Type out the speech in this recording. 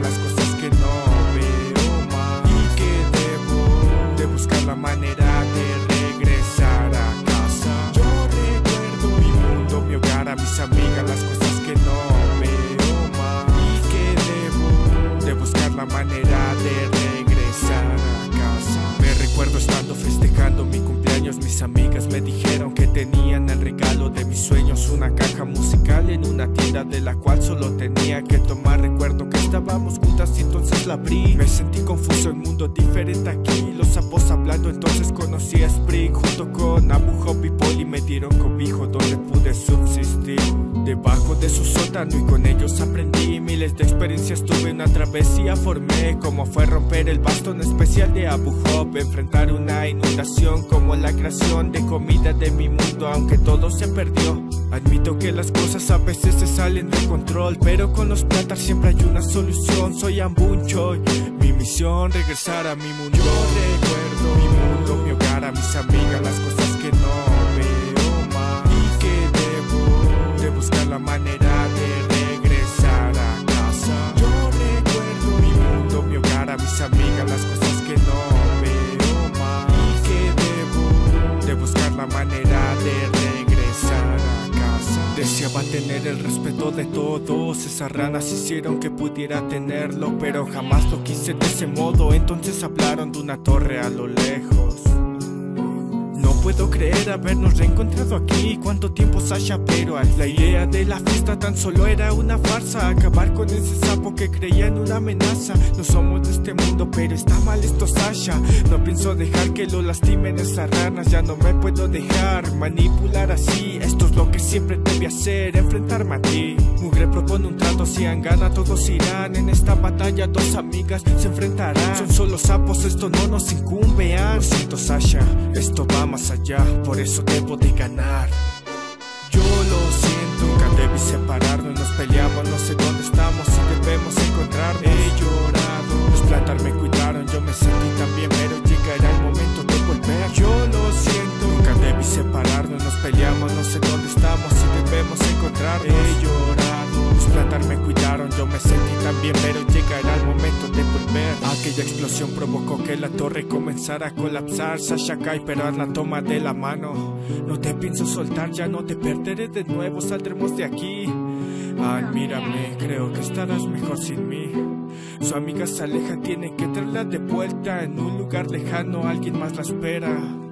las cosas que no veo más y que debo de buscar la manera de regresar a casa. Yo recuerdo mi mundo, mi hogar, a mis amigas, las cosas que no veo más y que debo de buscar la manera de regresar a casa. Me recuerdo estando festejando mi cumpleaños, mis amigas me dijeron tenían el regalo de mis sueños, una caja musical en una tienda de la cual solo tenía que tomar. Recuerdo que estábamos juntas y entonces la abrí. Me sentí confuso, en mundo diferente aquí. Los sapos hablando, entonces conocí a Spring junto con Abu Hop y Polly me dieron cobijo donde. Debajo de su sótano y con ellos aprendí miles de experiencias. Tuve una travesía, formé como fue romper el bastón especial de Abu Hop, enfrentar una inundación como la creación de comida de mi mundo, aunque todo se perdió. Admito que las cosas a veces se salen de control, pero con los platas siempre hay una solución. Soy Ambunchoy, mi misión regresar a mi mundo. Mis amigas, las cosas que no veo más y que debo de buscar la manera de regresar a casa. Deseaba tener el respeto de todos, esas ranas hicieron que pudiera tenerlo, pero jamás lo quise de ese modo, entonces hablaron de una torre a lo lejos. Puedo creer habernos reencontrado aquí. ¿Cuánto tiempo, Sasha? Pero la idea de la fiesta tan solo era una farsa. Acabar con ese sapo que creía en una amenaza. No somos de este mundo, pero está mal esto, Sasha. No pienso dejar que lo lastimen esas ranas. Ya no me puedo dejar manipular así. Esto es lo que siempre debí hacer: enfrentarme a ti. Mugre propone un trato. Si han gana, todos irán. En esta batalla, dos amigas se enfrentarán. Son solo sapos, esto no nos incumbe. ah. Lo siento, Sasha. Esto va más allá, por eso debo de ganar. Yo lo siento, nunca debí separarnos, nos peleamos, no sé dónde estamos me cuidaron, yo me sentí tan bien, pero llegará el momento de volver. Aquella explosión provocó que la torre comenzara a colapsar. Sasha cae, pero la toma de la mano. No te pienso soltar, ya no te perderé de nuevo, saldremos de aquí. Ay, mírame, creo que estarás mejor sin mí. Su amiga se aleja, tiene que traerla de vuelta. En un lugar lejano, alguien más la espera.